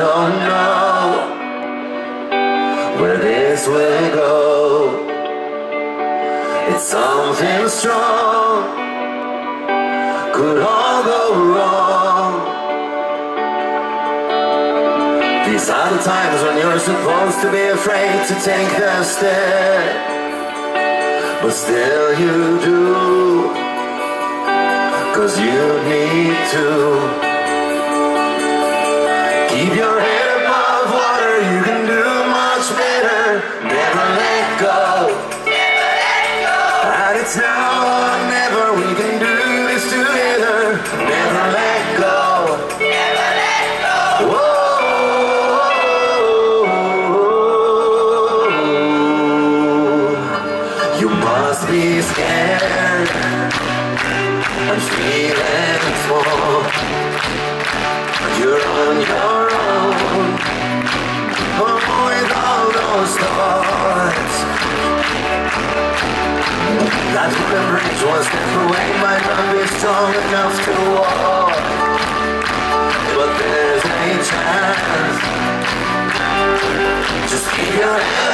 don't know where this will go. It's something strong, could all go wrong. These are the times when you're supposed to be afraid to take the step, but still you do, cause you need You must be scared and feeling small. You're on your own. Avoid all those thoughts. That wooden bridge was step away might not be strong enough to walk. But there's a chance. Just keep your head